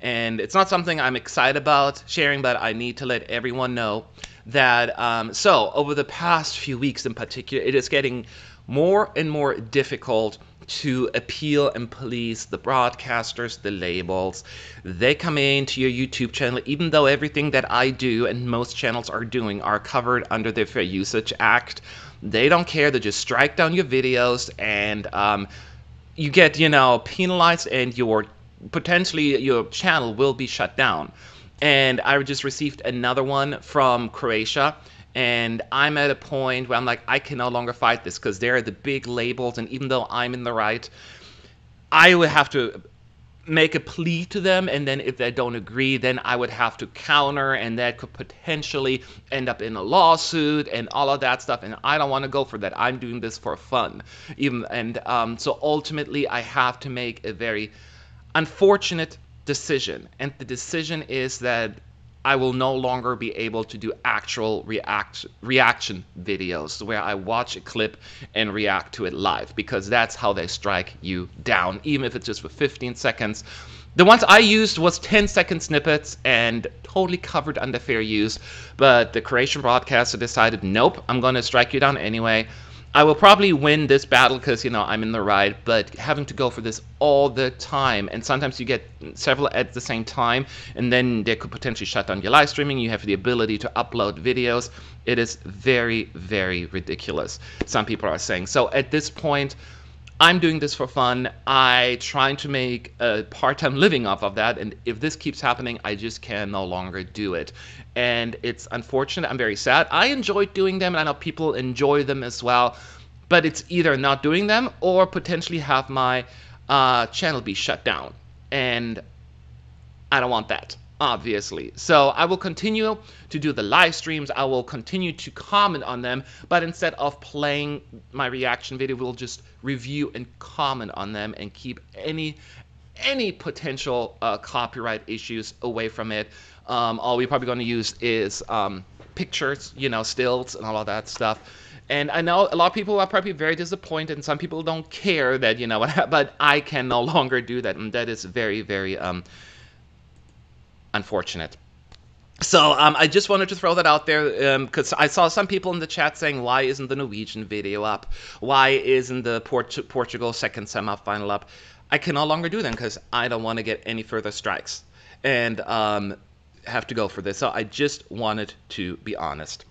and it's not something I'm excited about sharing, but I need to let everyone know that. Um, so over the past few weeks, in particular, it is getting more and more difficult to appeal and please the broadcasters, the labels. They come into your YouTube channel, even though everything that I do and most channels are doing are covered under the Fair Usage Act. They don't care. They just strike down your videos and um, you get, you know, penalized and your potentially your channel will be shut down. And I just received another one from Croatia and I'm at a point where I'm like, I can no longer fight this because they're the big labels, and even though I'm in the right, I would have to make a plea to them, and then if they don't agree, then I would have to counter, and that could potentially end up in a lawsuit and all of that stuff. And I don't want to go for that. I'm doing this for fun, even and um, so ultimately, I have to make a very unfortunate decision, and the decision is that I will no longer be able to do actual react reaction videos where I watch a clip and react to it live because that's how they strike you down, even if it's just for 15 seconds. The ones I used was 10 second snippets and totally covered under fair use, but the Croatian broadcaster decided, nope, I'm going to strike you down anyway. I will probably win this battle because, you know, I'm in the right, but having to go for this all the time, and sometimes you get several at the same time, and then they could potentially shut down your live streaming. You have the ability to upload videos. It is very, very ridiculous, some people are saying. So at this point, I'm doing this for fun. I trying to make a part-time living off of that, and if this keeps happening, I just can no longer do it. And it's unfortunate. I'm very sad. I enjoy doing them, and I know people enjoy them as well. But it's either not doing them or potentially have my uh, channel be shut down, and I don't want that obviously. So I will continue to do the live streams. I will continue to comment on them, but instead of playing my reaction video, we'll just review and comment on them and keep any any potential uh, copyright issues away from it. Um, all we're probably going to use is um, pictures, you know, stills and all of that stuff. And I know a lot of people are probably very disappointed, and some people don't care that you know what. But I can no longer do that, and that is very, very um, unfortunate. So um, I just wanted to throw that out there because um, I saw some people in the chat saying, "Why isn't the Norwegian video up? Why isn't the Port Portugal second semifinal up?" I can no longer do them because I don't want to get any further strikes and um, have to go for this. So I just wanted to be honest.